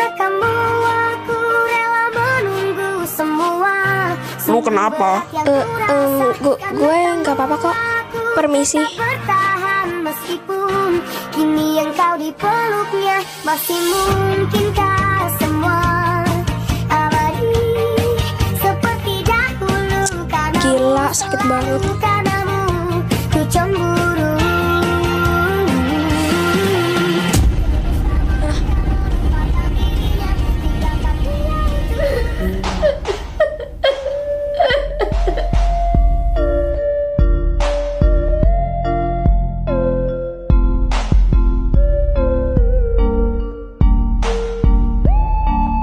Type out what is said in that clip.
karena kamu aku rela menunggu semua. Lu kenapa? Eh, uh, uh, gu gue nggak apa-apa kok. Permisi. Bertahan meskipun Kini yang kau dipeluknya Masih mungkin semua abadi? Seperti dahulu Gila sakit banget. Ku